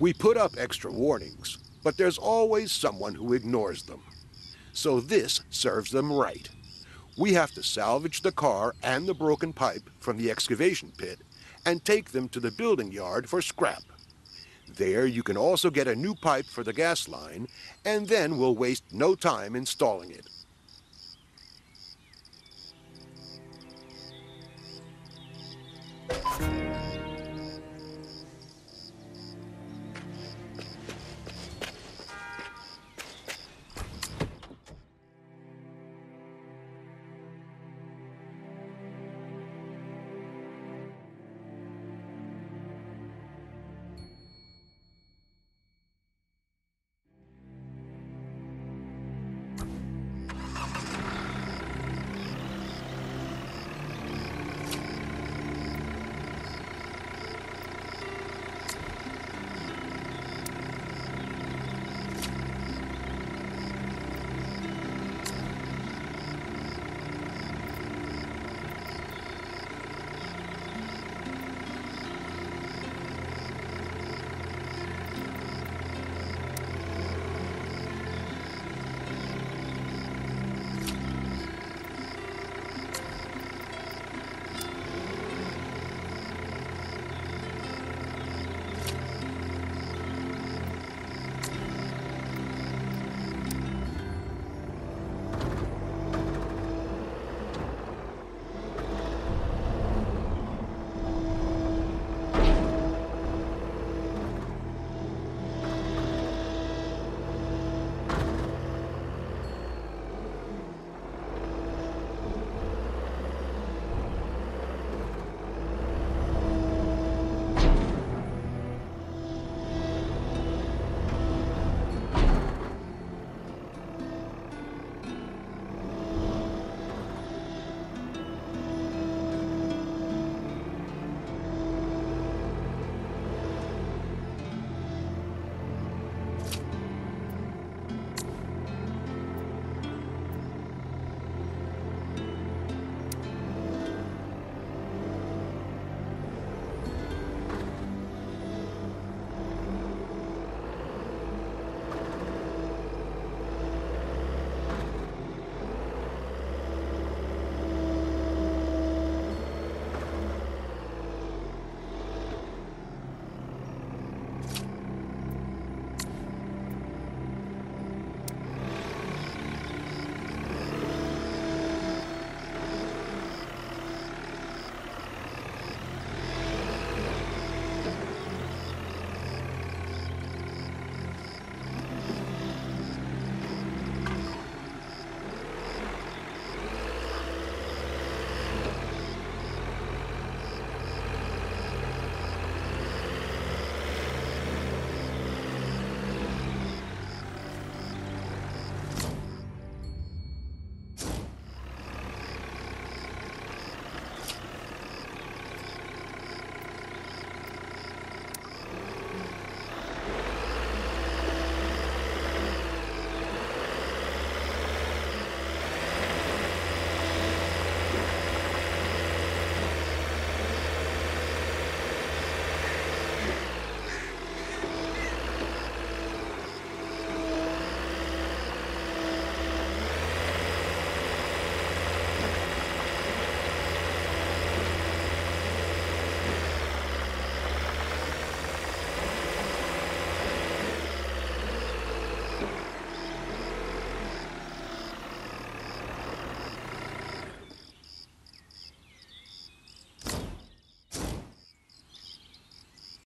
We put up extra warnings, but there's always someone who ignores them. So this serves them right. We have to salvage the car and the broken pipe from the excavation pit and take them to the building yard for scrap. There you can also get a new pipe for the gas line, and then we'll waste no time installing it.